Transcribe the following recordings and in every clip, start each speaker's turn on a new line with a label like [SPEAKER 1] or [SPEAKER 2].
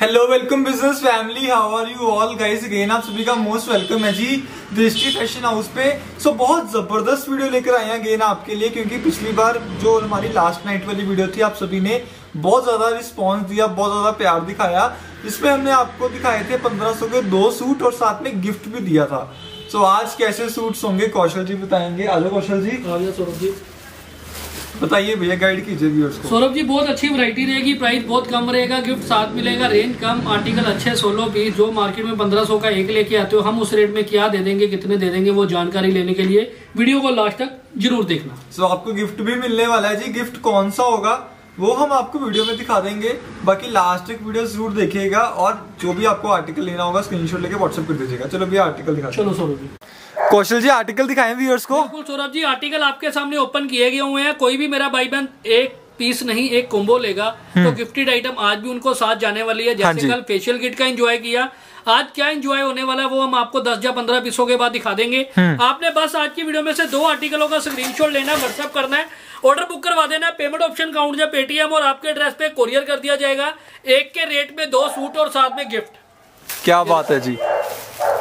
[SPEAKER 1] Hello Welcome Business family how are you all guys again आप सभी का most welcome है जी दृष्टि फ़ैशन हाउस पे। सो so, बहुत ज़बरदस्त वीडियो लेकर आए हैं अगेन आपके लिए क्योंकि पिछली बार जो हमारी लास्ट नाइट वाली वीडियो थी आप सभी ने बहुत ज़्यादा रिस्पॉन्स दिया बहुत ज़्यादा प्यार दिखाया। इसमें हमने आपको दिखाए थे 1500 के दो सूट और साथ में गिफ्ट भी दिया था। सो so, आज कैसे सूट्स होंगे? कौशल जी बताएँगे। आलो कौशल जी।
[SPEAKER 2] सौरभ जी।
[SPEAKER 1] बताइए भैया गाइड कीजिए व्यूअर्स को
[SPEAKER 2] सौरभ जी बहुत अच्छी वैरायटी रहेगी प्राइस बहुत कम रहेगा गिफ्ट साथ मिलेगा रेंज कम आर्टिकल अच्छे सोलो पीस जो मार्केट में 1500 का एक लेके आते हो हम उस रेट में क्या दे देंगे कितने दे देंगे वो जानकारी लेने के लिए वीडियो को लास्ट तक ज़रूर देखना।
[SPEAKER 1] सो so, आपको गिफ्ट भी मिलने वाला है जी। गिफ्ट कौन सा होगा वो हम आपको वीडियो में दिखा देंगे। बाकी लास्ट एक वीडियो ज़रूर देखिएगा और जो भी आपको आर्टिकल लेना होगा स्क्रीनशॉट लेके व्हाट्सएप कर दीजिएगा। चलो भैया आर्टिकल दिखा
[SPEAKER 2] चलो सौरभ जी।
[SPEAKER 1] कौशल जी आर्टिकल दिखाएँ व्यूअर्स को।
[SPEAKER 2] बिल्कुल सौरभ जी आर्टिकल आपके सामने ओपन किए गए हुए हैं। कोई भी मेरा भाई बहन एक पीस नहीं एक कोम्बो लेगा। तो गिफ्टेड आइटम आज भी उनको साथ जाने वाली है।
[SPEAKER 1] हाँ
[SPEAKER 2] जैसे कल फेशियल किट का एंजॉय किया। आज क्या एंजॉय होने वाला है वो हम आपको 10 या 15 पीसों के बाद दिखा देंगे। आपने बस आज की वीडियो में से दो आर्टिकलों का स्क्रीनशॉट लेना है व्हाट्सएप करना है। ऑर्डर बुक करवा देना है। पेमेंट ऑप्शन काउंट या पेटीएम और आपके एड्रेस पे कोरियर कर दिया जाएगा। एक के रेट में दो सूट और साथ में गिफ्ट
[SPEAKER 1] क्या बात है जी।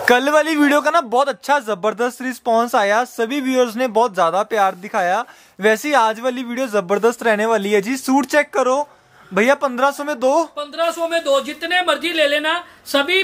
[SPEAKER 1] कल वाली वीडियो का ना बहुत अच्छा ज़बरदस्त रिस्पांस आया। सभी व्यूअर्स ने बहुत ज़्यादा प्यार दिखाया। वैसे ही आज वाली वीडियो ज़बरदस्त रहने वाली है जी। सूट चेक करो। भैया 1500 में दो।
[SPEAKER 2] पंद्रह सौ में दो। जितने मर्ज़ी ले लेना। सभी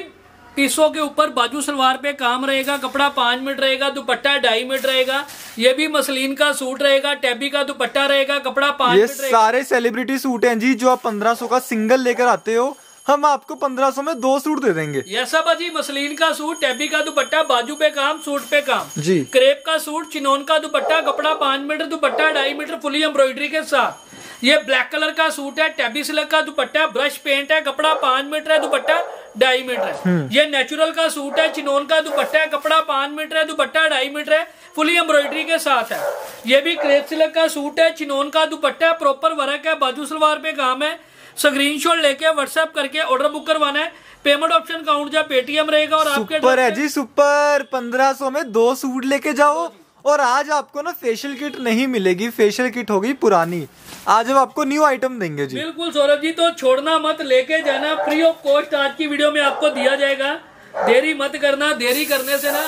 [SPEAKER 2] पीसों के ऊपर बाजू सलवार पे काम रहेगा। कपड़ा पाँच मीटर रहेगा दुपट्टा ढाई मीटर रहेगा। ये भी मसलिन का सूट रहेगा टैबी का दुपट्टा रहेगा कपड़ा पाँच
[SPEAKER 1] ये सारे सेलिब्रिटी सूट हैं जी जो आप 1500 का सिंगल लेकर आते हो। हम आपको 1500 में दो सूट दे देंगे।
[SPEAKER 2] ये सब अजी मसलिन का सूट टैबी का दुपट्टा बाजू पे काम सूट पे काम।
[SPEAKER 1] जी।
[SPEAKER 2] क्रेप का सूट चिनोन का दुपट्टा कपड़ा पाँच मीटर दुपट्टा ढाई मीटर फुली एम्ब्रॉयडरी के साथ। ये ब्लैक कलर का सूट है टैबी सिलक का दुपट्टा ब्रश पेंट है कपड़ा पाँच मीटर है दुपट्टा ढाई मीटर है। ये नेचुरल का सूट है चिनोन का दुपट्टा है कपड़ा पाँच मीटर है दुपट्टा ढाई मीटर है फुली एम्ब्रॉयडरी के साथ है। ये भी क्रेप सिलक का सूट है चिनोन का दुपट्टा है प्रॉपर वर्क है बाजू सलवार पे काम है स्क्रीनशॉट लेके व्हाट्सएप करके ऑर्डर बुक करवाना है। पेमेंट ऑप्शन काउंट या पेटीएम रहेगा और आपके
[SPEAKER 1] सुपर है जी सुपर। 1500 में दो सूट लेके जाओ और आज आपको ना फेशियल किट नहीं मिलेगी। फेशियल किट होगी पुरानी। आज हम आपको न्यू आइटम देंगे जी।
[SPEAKER 2] बिल्कुल सौरभ जी तो छोड़ना मत लेके जाना। फ्री ऑफ़ कॉस्ट आज की वीडियो में आपको दिया जाएगा। देरी मत करना देरी करने से ना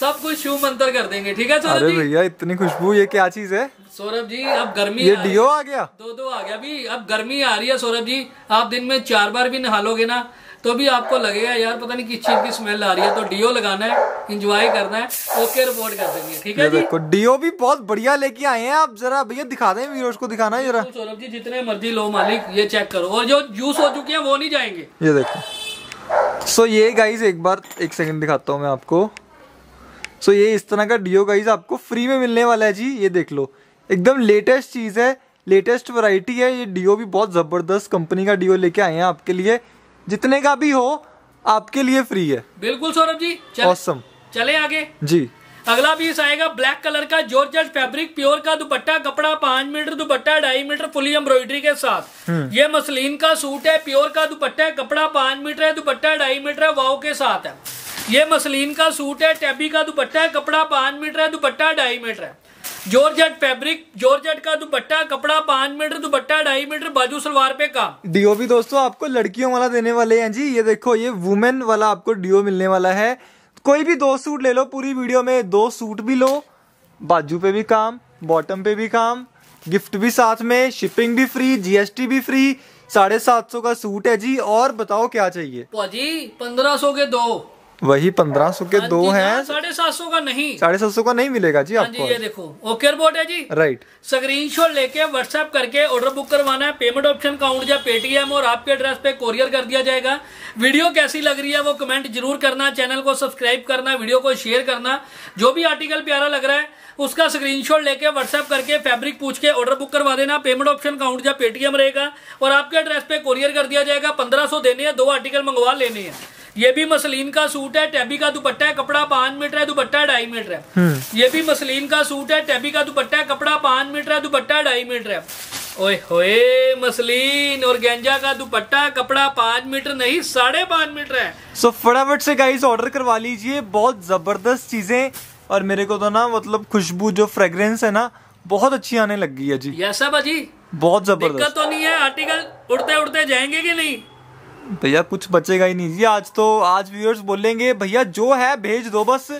[SPEAKER 2] सब कुछ शुभ मंत्र कर देंगे ठीक है सौरभ
[SPEAKER 1] अरे
[SPEAKER 2] जी?
[SPEAKER 1] भैया इतनी खुशबू ये क्या चीज़ है?
[SPEAKER 2] सौरभ जी अब गर्मी
[SPEAKER 1] ये
[SPEAKER 2] है।
[SPEAKER 1] आ गया?
[SPEAKER 2] दो दो आ गया अभी अब गर्मी आ रही है सौरभ जी। आप दिन में चार बार भी नहा लोगे ना तो भी आपको लगेगा यार पता नहीं किस चीज़ की स्मेल आ रही है। तो डीओ लगाना है इंजॉय करना है ओके रिपोर्ट कर देंगे ठीक है
[SPEAKER 1] देखो डियो भी बहुत बढ़िया लेके आए हैं। आप जरा भैया दिखा दें वीरोज को दिखाना जरा।
[SPEAKER 2] सौरभ जी जितने मर्ज़ी लो मालिक ये चेक करो। और जो जूस हो चुके हैं वो नहीं जाएँगे।
[SPEAKER 1] ये देखो। सो so, ये गाइस एक बार एक सेकंड दिखाता हूँ मैं आपको। सो ये इस तरह का डियो गाइस आपको फ्री में मिलने वाला है जी ये देख लो। एकदम लेटेस्ट चीज़ है लेटेस्ट वैरायटी है ये डियो भी बहुत ज़बरदस्त कंपनी का डियो लेके आए हैं आपके लिए। जितने का भी हो आपके लिए फ्री है।
[SPEAKER 2] बिल्कुल सौरभ जी चल,
[SPEAKER 1] ऑसम
[SPEAKER 2] चले आगे।
[SPEAKER 1] जी।
[SPEAKER 2] अगला पीस आएगा ब्लैक कलर का जॉर्जेट फैब्रिक प्योर का दुपट्टा कपड़ा पाँच मीटर दुपट्टा ढाई मीटर फुली एम्ब्रॉयडरी के साथ। ये मसलिन का सूट है प्योर का दुपट्टा है कपड़ा पाँच मीटर है दुपट्टा ढाई मीटर है वाव के साथ है। ये मसलिन का सूट है टैबी का दुपट्टा है कपड़ा पाँच मीटर है दुपट्टा ढाई मीटर है। जॉर्जेट फैब्रिक जॉर्जेट का दुपट्टा कपड़ा पाँच मीटर दुपट्टा ढाई मीटर बाजू सलवार पे काम।
[SPEAKER 1] डियो भी दोस्तों आपको लड़कियों वाला देने वाले हैं जी। ये देखो ये वुमेन वाला आपको डियो मिलने वाला है। कोई भी दो सूट ले लो पूरी वीडियो में। दो सूट भी लो बाजू पे भी काम बॉटम पे भी काम गिफ्ट भी साथ में शिपिंग भी फ्री जीएसटी भी फ्री साढ़े सात सौ का सूट है जी। और बताओ क्या चाहिए?
[SPEAKER 2] पंद्रह सौ के दो।
[SPEAKER 1] वही पंद्रह सौ के दो हैं।
[SPEAKER 2] साढ़े सात सौ का नहीं।
[SPEAKER 1] साढ़े सात सौ का नहीं मिलेगा जी
[SPEAKER 2] हाँ जी
[SPEAKER 1] आपको।
[SPEAKER 2] ये देखो ओके रिपोर्ट है जी।
[SPEAKER 1] राइट
[SPEAKER 2] स्क्रीन शॉट लेके व्हाट्सएप करके ऑर्डर बुक करवाना है। पेमेंट ऑप्शन काउंट या पेटीएम और आपके एड्रेस पे कोरियर कर दिया जाएगा। वीडियो कैसी लग रही है वो कमेंट ज़रूर करना। चैनल को सब्सक्राइब करना वीडियो को शेयर करना। जो भी आर्टिकल प्यारा लग रहा है उसका स्क्रीनशॉट लेके व्हाट्सएप करके फैब्रिक पूछ के ऑर्डर बुक करवा देना। पेमेंट ऑप्शन काउंट या पेटीएम रहेगा और आपके एड्रेस पे कोरियर कर दिया जाएगा। पंद्रह सौ देने हैं दो आर्टिकल मंगवा लेने हैं। ये भी मसलिन का सूट है टैबी का दुपट्टा है कपड़ा पाँच मीटर है दुपट्टा ढाई मीटर है। ये भी मसलिन का सूट है टैबी का दुपट्टा है कपड़ा पाँच मीटर है दुपट्टा ढाई मीटर है। ओए होए मसलिन और गेंजा का दुपट्टा कपड़ा पाँच मीटर नहीं साढ़े पाँच मीटर है।
[SPEAKER 1] सो फटाफट से गाइस ऑर्डर करवा लीजिए बहुत ज़बरदस्त चीज़ें और मेरे को तो ना मतलब खुशबू जो फ्रेग्रेंस है ना बहुत अच्छी आने लग गई है जी।
[SPEAKER 2] सब अजी
[SPEAKER 1] बहुत ज़बरदस्त।
[SPEAKER 2] तो नहीं है आर्टिकल उड़ते उड़ते जाएँगे कि नहीं?
[SPEAKER 1] भैया कुछ बचेगा ही नहीं। जी आज तो आज व्यूअर्स बोलेंगे भैया जो है भेज दो बस।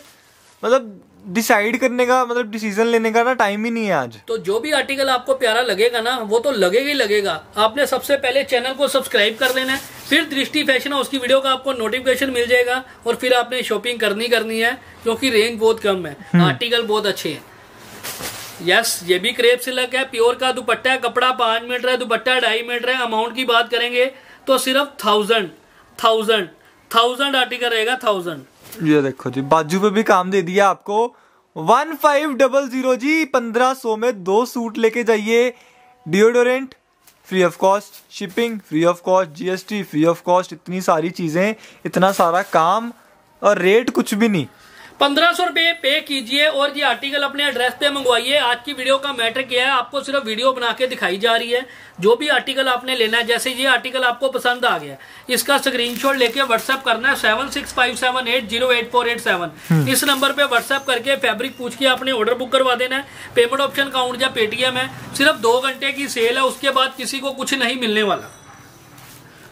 [SPEAKER 1] मतलब डिसाइड करने का मतलब डिसीज़न लेने का ना टाइम ही नहीं है आज।
[SPEAKER 2] तो जो भी आर्टिकल आपको प्यारा लगेगा ना वो तो लगेगा ही लगेगा। आपने सबसे पहले चैनल को सब्सक्राइब कर लेना है फिर दृष्टि फ़ैशन हाउस की वीडियो का आपको नोटिफिकेशन मिल जाएगा और फिर आपने शॉपिंग करनी करनी है क्योंकि रेंज बहुत कम है। आर्टिकल बहुत अच्छे हैं। यस ये भी क्रेप सिलक है प्योर का दुपट्टा है कपड़ा पाँच मीटर है दुपट्टा ढाई मीटर है अमाउंट की बात करेंगे। तो सिर्फ़ थाउज़ेंड थाउज़ेंड थाउज़ेंड आर्टिकल रहेगा थाउज़ेंड
[SPEAKER 1] ये देखो जी, बाजू पे भी काम दे दिया आपको। वन फाइव डबल ज़ीरो जी, पंद्रह सौ में दो सूट लेके जाइए। Deodorant free of cost shipping free of cost GST free of cost इतनी सारी चीज़ें, इतना सारा काम, और रेट कुछ भी नहीं।
[SPEAKER 2] पंद्रह सौ रुपए पे कीजिए और ये आर्टिकल अपने एड्रेस पे मंगवाइए। आज की वीडियो का मैटर क्या है? आपको सिर्फ़ वीडियो बना के दिखाई जा रही है। जो भी आर्टिकल आपने लेना है जैसे ये आर्टिकल आपको पसंद आ गया इसका स्क्रीनशॉट लेके व्हाट्सएप करना है seven six five seven eight zero eight four eight seven इस नंबर पे व्हाट्सएप करके फैब्रिक पूछ के आपने ऑर्डर बुक करवा देना है। पेमेंट ऑप्शन काउंट या पेटीएम है। सिर्फ़ दो घंटे की सेल है उसके बाद किसी को कुछ नहीं मिलने वाला।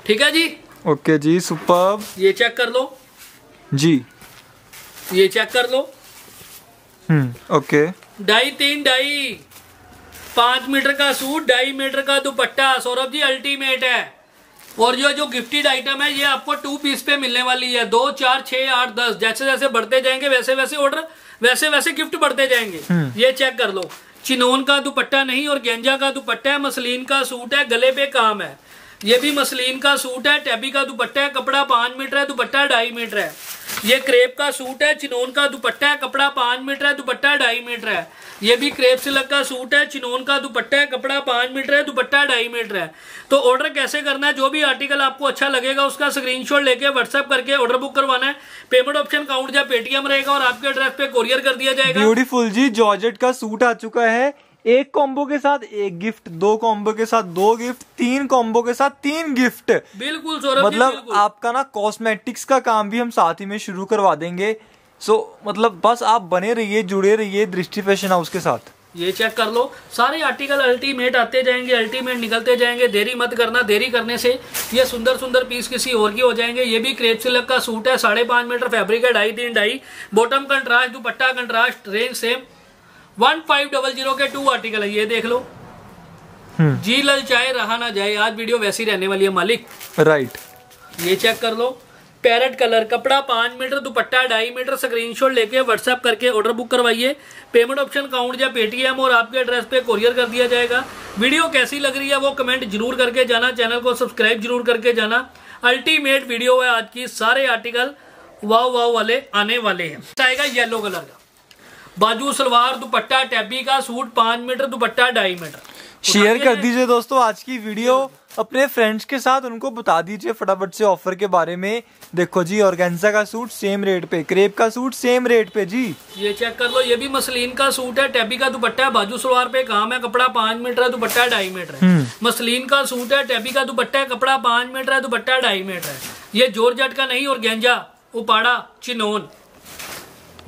[SPEAKER 2] ठीक है जी?
[SPEAKER 1] ओके जी सुपर
[SPEAKER 2] ये चेक कर लो।
[SPEAKER 1] जी।
[SPEAKER 2] ये चेक कर लो।
[SPEAKER 1] हम्म ओके
[SPEAKER 2] ढाई तीन ढाई पाँच मीटर का सूट ढाई मीटर का दुपट्टा। सौरभ जी अल्टीमेट है। और जो जो गिफ्टेड आइटम है ये आपको टू पीस पे मिलने वाली है। दो चार छह आठ दस। जैसे जैसे बढ़ते जाएँगे वैसे वैसे ऑर्डर वैसे वैसे गिफ्ट बढ़ते जाएँगे। ये चेक कर लो। चिनोन का दुपट्टा नहीं और गेंजा का दुपट्टा है मसलिन का सूट है गले पे काम है। ये भी मसलिन का सूट है, टैबी का दुपट्टा है, कपड़ा पाँच मीटर है, दुपट्टा ढाई मीटर है। ये क्रेप का सूट है, चिनोन का दुपट्टा है, कपड़ा पाँच मीटर है, दुपट्टा ढाई मीटर है। ये भी क्रेप सिलक का सूट है, चिनोन का दुपट्टा है, कपड़ा पाँच मीटर है, दुपट्टा ढाई मीटर है। तो ऑर्डर कैसे करना है, जो भी आर्टिकल आपको अच्छा लगेगा, उसका स्क्रीनशॉट लेके व्हाट्सएप करके ऑर्डर बुक करवाना है। पेमेंट ऑप्शन काउंट या पेटीएम रहेगा और आपके एड्रेस पे कोरियर कर दिया जाएगा।
[SPEAKER 1] ब्यूटीफुल जी जॉर्जेट का सूट आ चुका है। एक कॉम्बो के साथ एक गिफ्ट दो कॉम्बो के साथ दो गिफ्ट तीन कॉम्बो के साथ तीन गिफ्ट
[SPEAKER 2] बिल्कुल
[SPEAKER 1] मतलब
[SPEAKER 2] बिल्कुल।
[SPEAKER 1] आपका ना कॉस्मेटिक्स का काम भी हम साथ ही में शुरू करवा देंगे। सो मतलब बस आप बने रहिए जुड़े रहिए दृष्टि फ़ैशन हाउस के साथ।
[SPEAKER 2] ये चेक कर लो। सारे आर्टिकल अल्टीमेट आते जाएँगे अल्टीमेट निकलते जाएँगे। देरी मत करना देरी करने से ये सुंदर सुंदर पीस किसी और की हो जाएँगे। ये भी क्रेप सिल्क का सूट है साढ़े पाँच मीटर फैब्रिक है ढाई तीन ढाई bottom contrast dupatta contrast range same one five double zero के टू आर्टिकल है ये देख लो।
[SPEAKER 1] हम्म।
[SPEAKER 2] जी लल चाहे रहा ना जाए आज वीडियो वैसी रहने वाली है मालिक।
[SPEAKER 1] राइट
[SPEAKER 2] ये चेक कर लो। पैरेट कलर कपड़ा पाँच मीटर दुपट्टा ढाई मीटर स्क्रीनशॉट लेके व्हाट्सएप करके ऑर्डर बुक करवाइए। पेमेंट ऑप्शन काउंट या पेटीएम और आपके एड्रेस पे कोरियर कर दिया जाएगा। वीडियो कैसी लग रही है वो कमेंट ज़रूर करके जाना। चैनल को सब्सक्राइब ज़रूर करके जाना। अल्टीमेट वीडियो है आज की सारे आर्टिकल वाव वाव वाले आने वाले हैं। आएगा येलो कलर का। बाजू सलवार दुपट्टा टैबी का सूट पाँच मीटर दुपट्टा ढाई मीटर।
[SPEAKER 1] शेयर कर दीजिए दोस्तों आज की वीडियो। अपने फ्रेंड्स के साथ उनको बता दीजिए फटाफट से ऑफ़र के बारे में। देखो जी ऑर्गेन्जा का सूट सेम रेट पे क्रेप का सूट सेम रेट पे जी।
[SPEAKER 2] ये चेक कर लो ये भी मसलिन का सूट है टैबी का दुपट्टा है बाजू सलवार पे काम है कपड़ा पाँच मीटर है दुपट्टा ढाई मीटर है।
[SPEAKER 1] हम्म।
[SPEAKER 2] मसलिन का सूट है टैबी का दुपट्टा है कपड़ा पाँच मीटर है दुपट्टा ढाई मीटर है। ये जॉर्जेट का नहीं और गेंजा उपाड़ा चिनोन।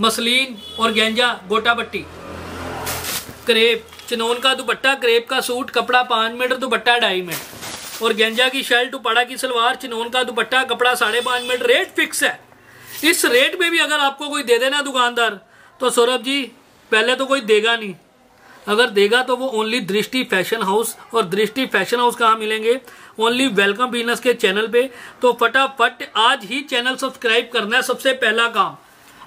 [SPEAKER 2] मसलिन और गेंजा, गोटा पट्टी क्रेप, चिनोन का दुपट्टा, क्रेप का सूट, कपड़ा पाँच मीटर, दुपट्टा ढाई मीटर। और गेंजा की शर्ट, उपाड़ा की सलवार, चिनोन का दुपट्टा, कपड़ा साढ़े पाँच मीटर। रेट फिक्स है। इस रेट में भी अगर आपको कोई दे देना दुकानदार तो सौरभ जी, पहले तो कोई देगा नहीं। अगर देगा तो वो ओनली दृष्टि फ़ैशन हाउस और दृष्टि फ़ैशन हाउस कहाँ मिलेंगे? ओनली वेलकम बिज़नेस के चैनल पे। तो फटाफट आज ही चैनल सब्सक्राइब करना है सबसे पहला काम।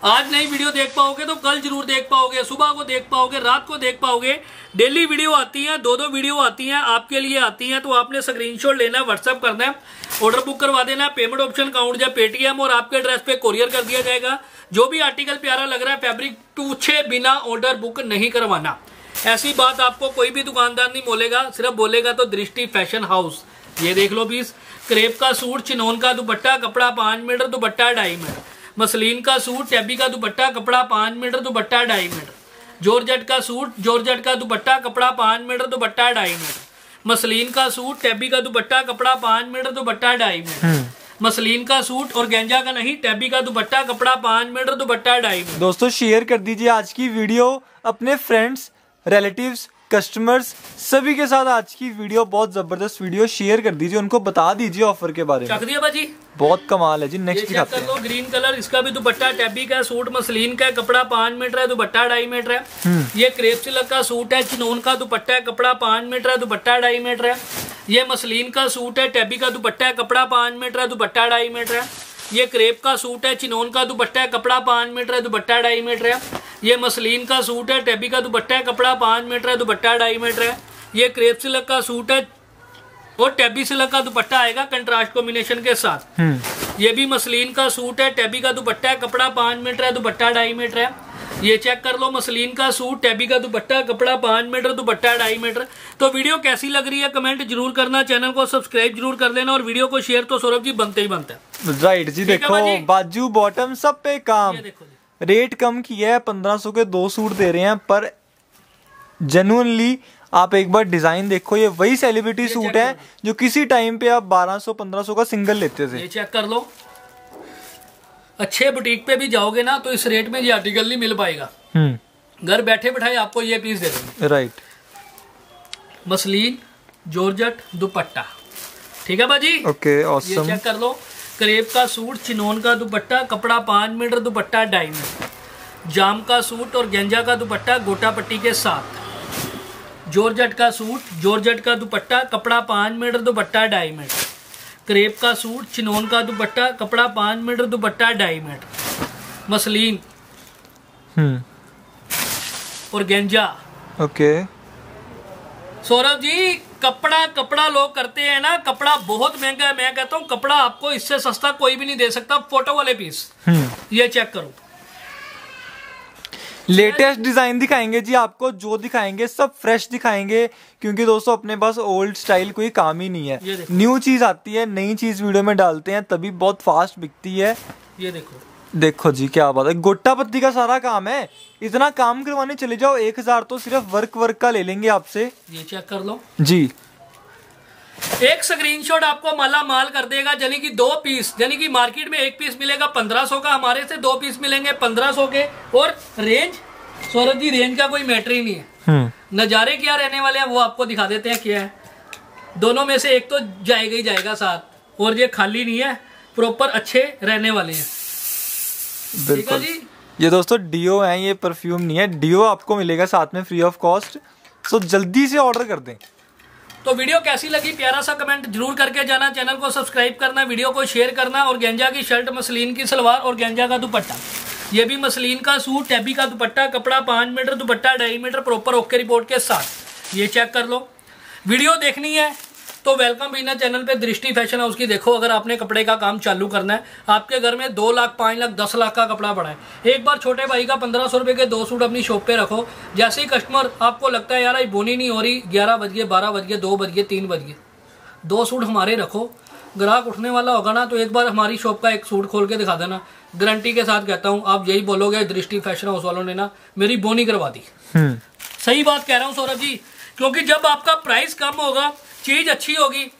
[SPEAKER 2] आज नई वीडियो देख पाओगे तो कल ज़रूर देख पाओगे, सुबह को देख पाओगे, रात को देख पाओगे। डेली वीडियो आती हैं दो दो वीडियो आती हैं, आपके लिए आती हैं तो आपने स्क्रीनशॉट लेना है व्हाट्सअप करना है ऑर्डर बुक करवा देना है पेमेंट ऑप्शन काउंट या पेटीएम और आपके एड्रेस पे कोरियर कर दिया जाएगा। जो भी आर्टिकल प्यारा लग रहा है फैब्रिक पूछे बिना ऑर्डर बुक नहीं करवाना। ऐसी बात आपको कोई भी दुकानदार नहीं बोलेगा, सिर्फ़ बोलेगा तो दृष्टि फ़ैशन हाउस ये देख लो पीस क्रेप का सूट चिनोन का दुपट्टा, कपड़ा पाँच मीटर, दुपट्टा ढाई मीटर। मसलिन का सूट टैबी का दुपट्टा कपड़ा पाँच मीटर दुपट्टा ढाई मीटर। जॉर्जेट का सूट जॉर्जेट का दुपट्टा कपड़ा पाँच मीटर दुपट्टा ढाई मीटर। मसलिन का सूट टैबी का दुपट्टा कपड़ा पाँच मीटर दुपट्टा ढाई मीटर। मसलिन का सूट और गेंजा का नहीं टैबी का दुपट्टा कपड़ा पाँच मीटर दुपट्टा ढाई मीटर।
[SPEAKER 1] दोस्तों शेयर कर दीजिए आज की वीडियो अपने फ्रेंड्स रिलेटिव्स कस्टमर्स सभी के साथ आज की वीडियो बहुत ज़बरदस्त वीडियो शेयर कर दीजिए उनको बता दीजिए ऑफ़र के बारे में।
[SPEAKER 2] चक दिया बाजी।
[SPEAKER 1] बहुत कमाल है जी नेक्स्ट दिखाते हैं।
[SPEAKER 2] ग्रीन कलर इसका भी दुपट्टा टैबी का सूट मसलिन का कपड़ा पाँच मीटर है दुपट्टा ढाई मीटर है।
[SPEAKER 1] हम्म।
[SPEAKER 2] ये क्रेप सिल्क का सूट है चिनोन का दुपट्टा है कपड़ा पाँच मीटर है दुपट्टा ढाई मीटर है। ये मसलिन का सूट है टैबी का दुपट्टा है कपड़ा पाँच मीटर है दुपट्टा ढाई मीटर है। ये क्रेप का सूट है चिनोन का दुपट्टा है कपड़ा पाँच मीटर है दुपट्टा ढाई मीटर है। ये मसलिन का सूट है टेबी का दुपट्टा है कपड़ा पाँच मीटर है दुपट्टा ढाई मीटर है। ये क्रेप सिलक का सूट है और टेबी सिलक का दुपट्टा आएगा कंट्रास्ट कॉम्बिनेशन के साथ।
[SPEAKER 1] हम्म।
[SPEAKER 2] ये भी मसलिन का सूट है टेबी का दुपट्टा है कपड़ा पाँच मीटर है दुपट्टा ढाई मीटर है। ये चेक कर लो मसलिन का सूट टैबी का दुपट्टा कपड़ा पाँच मीटर दुपट्टा ढाई मीटर। तो वीडियो कैसी लग रही है कमेंट ज़रूर करना चैनल को सब्सक्राइब ज़रूर कर लेना और वीडियो को शेयर तो सौरभ जी बनते ही बनता है।
[SPEAKER 1] राइट जी देखो
[SPEAKER 2] बाजू
[SPEAKER 1] बॉटम सब पे काम। रेट कम किया है पंद्रह सौ के दो सूट दे रहे हैं पर जेनुअनली आप एक बार डिज़ाइन देखो ये वही सेलिब्रिटी सूट है जो किसी टाइम पे आप 1200 1500 का सिंगल लेते थे।
[SPEAKER 2] ये चेक कर लो। अच्छे बुटीक पे भी जाओगे ना तो इस रेट में ये आर्टिकल नहीं मिल पाएगा।
[SPEAKER 1] हम्म।
[SPEAKER 2] घर बैठे बैठाए आपको ये पीस दे देंगे।
[SPEAKER 1] Right
[SPEAKER 2] muslin georgette dupatta. ठीक है भाजी
[SPEAKER 1] ओके
[SPEAKER 2] ये
[SPEAKER 1] ऑसम
[SPEAKER 2] चेक कर लो। करेब का सूट चिनोन का दुपट्टा कपड़ा पाँच मीटर दुपट्टा ढाई मीटर जाम का सूट और गेंजा का दुपट्टा गोटा पट्टी के साथ। जॉर्जट का सूट जॉर्जट का दुपट्टा कपड़ा पाँच मीटर दुपट्टा ढाई मीटर करेब का सूट चिनोन का दुपट्टा कपड़ा पाँच मीटर दुपट्टा ढाई मीटर। मसलिन।
[SPEAKER 1] हम्म।
[SPEAKER 2] और गेंजा।
[SPEAKER 1] ओके।
[SPEAKER 2] सौरभ जी कपड़ा कपड़ा लोग करते हैं ना कपड़ा बहुत महँगा है। मैं कहता हूँ कपड़ा आपको इससे सस्ता कोई भी नहीं दे सकता। फ़ोटो वाले पीस।
[SPEAKER 1] हम्म।
[SPEAKER 2] ये चेक करो।
[SPEAKER 1] लेटेस्ट डिज़ाइन दिखाएँगे जी आपको जो दिखाएँगे सब फ्रेश दिखाएँगे क्योंकि दोस्तों अपने पास ओल्ड स्टाइल कोई काम ही नहीं है। न्यू चीज़ आती है नई चीज़ वीडियो में डालते हैं तभी बहुत फास्ट बिकती है।
[SPEAKER 2] ये देखो।
[SPEAKER 1] देखो जी क्या बात है। गोटा पत्ती का सारा काम है। इतना काम करवाने चले जाओ एक हज़ार तो सिर्फ़ वर्क वर्क का ले लेंगे आपसे।
[SPEAKER 2] ये चेक कर लो।
[SPEAKER 1] जी।
[SPEAKER 2] एक स्क्रीनशॉट आपको माला माल कर देगा यानी कि दो पीस यानी कि मार्केट में एक पीस मिलेगा पंद्रह सौ का हमारे से दो पीस मिलेंगे पंद्रह सौ के और रेंज सौरभ जी रेंज का कोई मैटर ही नहीं है।
[SPEAKER 1] हम्म।
[SPEAKER 2] नज़ारे क्या रहने वाले हैं वो आपको दिखा देते हैं क्या है। दोनों में से एक तो जाएगा ही जाएगा साथ और ये खाली नहीं है प्रॉपर अच्छे रहने वाले हैं। ठीक है
[SPEAKER 1] बिल्कुल।
[SPEAKER 2] जी?
[SPEAKER 1] ये दोस्तों डीओ है ये परफ्यूम नहीं है। डीओ आपको मिलेगा साथ में फ्री ऑफ़ कॉस्ट सो जल्दी से ऑर्डर कर दें।
[SPEAKER 2] तो वीडियो कैसी लगी? प्यारा सा कमेंट ज़रूर करके जाना। चैनल को सब्सक्राइब करना, वीडियो को शेयर करना और गेंजा की शर्ट मसलिन की सलवार और गेंजा का दुपट्टा। ये भी मसलिन का सूट टैबी का दुपट्टा, कपड़ा पाँच मीटर दुपट्टा, ढाई मीटर प्रॉपर ओके रिपोर्ट के साथ। ये चेक कर लो। वीडियो देखनी है। तो वेलकम बिना चैनल पे दृष्टि फ़ैशन हाउस की देखो अगर आपने कपड़े का काम चालू करना है आपके घर में दो लाख पाँच लाख दस लाख का कपड़ा पड़ा है। एक बार छोटे भाई का पंद्रह सौ रुपये के दो सूट अपनी शॉप पे रखो जैसे ही कस्टमर आपको लगता है यार ये बोनी नहीं हो रही ग्यारह बज गए बारह बज गए दो बज गए तीन बज गए दो सूट हमारे रखो। ग्राहक उठने वाला होगा ना तो एक बार हमारी शॉप का एक सूट खोल के दिखा देना। गारंटी के साथ कहता हूँ आप यही बोलोगे दृष्टि फ़ैशन हाउस वालों ने ना मेरी बोनी करवा दी।
[SPEAKER 1] हम्म।
[SPEAKER 2] सही बात कह रहा हूँ सौरभ जी क्योंकि जब आपका प्राइस कम होगा चीज़ अच्छी होगी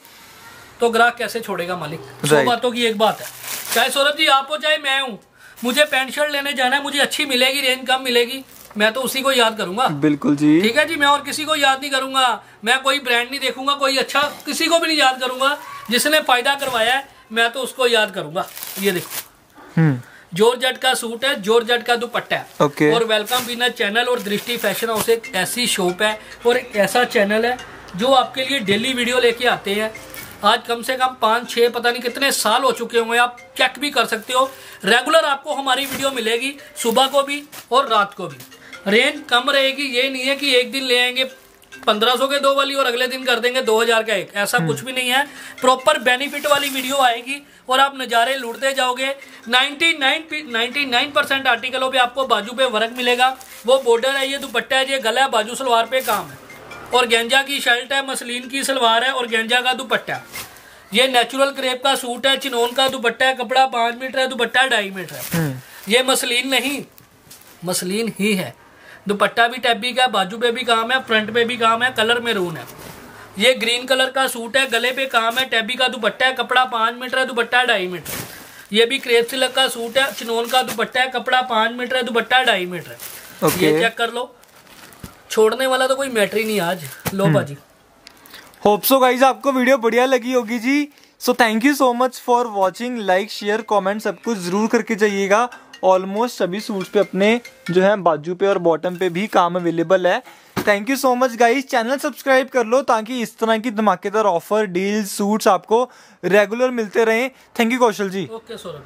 [SPEAKER 2] तो ग्राहक कैसे छोड़ेगा मालिक?
[SPEAKER 1] Right.
[SPEAKER 2] बातों की एक बात है। चाहे सौरभ जी आप हो चाहे मैं हूँ मुझे पैंट शर्ट लेने जाना है मुझे अच्छी मिलेगी रेंज कम मिलेगी मैं तो उसी को याद करूँगा।
[SPEAKER 1] बिल्कुल जी।
[SPEAKER 2] ठीक है जी मैं और किसी को याद नहीं करूँगा मैं कोई ब्रांड नहीं देखूँगा कोई अच्छा किसी को भी नहीं याद करूँगा जिसने फ़ायदा करवाया है मैं तो उसको याद करूँगा। ये देखो।
[SPEAKER 1] हम्म।
[SPEAKER 2] जॉर्जट का सूट है जॉर्जट का दुपट्टा है।
[SPEAKER 1] ओके
[SPEAKER 2] और वेलकम बिना चैनल और दृष्टि फ़ैशन हाउस एक ऐसी शॉप है और एक ऐसा चैनल है जो आपके लिए डेली वीडियो लेके आते हैं। आज कम से कम पाँच छः पता नहीं कितने साल हो चुके होंगे आप चेक भी कर सकते हो। रेगुलर आपको हमारी वीडियो मिलेगी सुबह को भी और रात को भी। रेंज कम रहेगी ये नहीं है कि एक दिन ले आएँगे पंद्रह सौ के दो वाली और अगले दिन कर देंगे दो हज़ार का एक। ऐसा कुछ भी नहीं है। प्रॉपर बेनिफिट वाली वीडियो आएगी और आप नज़ारे लूटते जाओगे। 99 99 परसेंट आर्टिकलों पे आपको बाजू पे वर्क मिलेगा। वो बॉर्डर है ये दुपट्टा है ये गला है बाजू सलवार पे काम है। और गेंजा की शर्ट है मसलिन की सलवार है और गेंजा का दुपट्टा। ये नेचुरल क्रेप का सूट है चिनोन का दुपट्टा है कपड़ा पाँच मीटर है दुपट्टा ढाई मीटर है।
[SPEAKER 1] हम्म।
[SPEAKER 2] ये मसलिन नहीं मसलिन ही है। दुपट्टा भी टैबी का बाजू पे भी काम है फ्रंट पे भी काम है कलर मेरून है। ये ग्रीन कलर का सूट है गले पे काम है टैबी का दुपट्टा है कपड़ा पाँच मीटर है दुपट्टा ढाई मीटर ये भी क्रेप सिलक का सूट है चिनोन का दुपट्टा है कपड़ा पाँच मीटर है दुपट्टा ढाई मीटर है। ये चेक कर लो। छोड़ने वाला तो कोई मैटर ही नहीं आज लो भाजी
[SPEAKER 1] होप सो गाइज़ आपको वीडियो बढ़िया लगी होगी जी। So thank you so much for watching like share comment सब कुछ ज़रूर करके जाइएगा। ऑलमोस्ट सभी सूट्स पे अपने जो है बाजू पे और बॉटम पे भी काम अवेलेबल है। Thank you so much guys channel subscribe कर लो ताकि इस तरह की धमाकेदार ऑफ़र डील सूट्स आपको रेगुलर मिलते रहें। Thank you Kaushal ji.
[SPEAKER 2] Okay Saurabh.